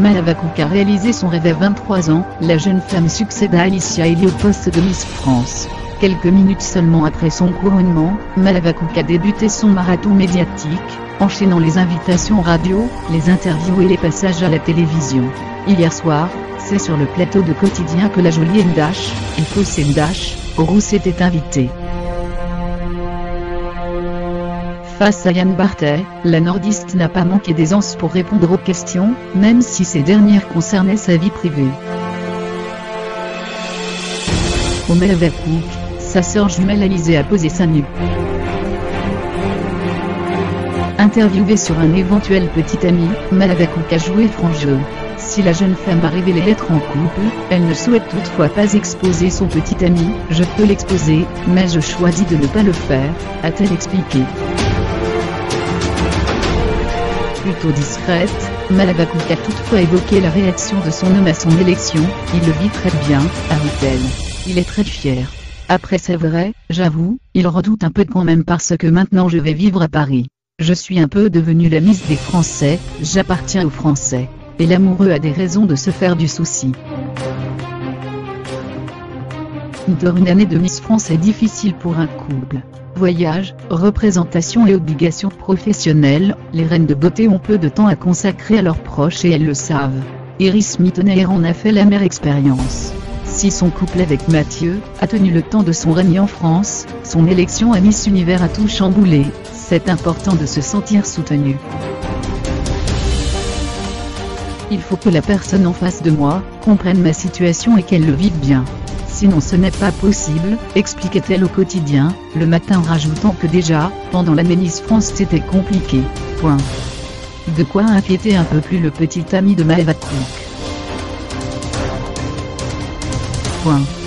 Malava Cook a réalisé son rêve à 23 ans, la jeune femme succède à Alicia Eli au poste de Miss France. Quelques minutes seulement après son couronnement, Malava Cook a débuté son marathon médiatique, enchaînant les invitations radio, les interviews et les passages à la télévision. Hier soir, c'est sur le plateau de quotidien que la jolie Ndash, et fausse Ndash, Rousse était invitée. Face à Yann Barthé, la nordiste n'a pas manqué d'aisance pour répondre aux questions, même si ces dernières concernaient sa vie privée. Omer Cook, sa sœur jumelle Alizée a posé sa nuque. Interviewée sur un éventuel petit ami, Malavakouk a joué franc jeu. Si la jeune femme a révélé être en couple, elle ne souhaite toutefois pas exposer son petit ami. Je peux l'exposer, mais je choisis de ne pas le faire, a-t-elle expliqué. Plutôt discrète, Malavakouk a toutefois évoqué la réaction de son homme à son élection. Il le vit très bien, avoue-t-elle. Il est très fier. Après c'est vrai, j'avoue, il redoute un peu quand même parce que maintenant je vais vivre à Paris. Je suis un peu devenue la Miss des Français, j'appartiens aux Français. Et l'amoureux a des raisons de se faire du souci. Une année de Miss France est difficile pour un couple. Voyage, représentation et obligations professionnelles, les reines de beauté ont peu de temps à consacrer à leurs proches et elles le savent. Iris Mittener en a fait la mère expérience. Si son couple avec Mathieu a tenu le temps de son règne en France, son élection à Miss Univers a tout chamboulé, c'est important de se sentir soutenu. Il faut que la personne en face de moi comprenne ma situation et qu'elle le vive bien. Sinon ce n'est pas possible, expliquait-elle au quotidien, le matin rajoutant que déjà, pendant la Miss France c'était compliqué. Point. De quoi inquiéter un peu plus le petit ami de Maeva Cook. Point.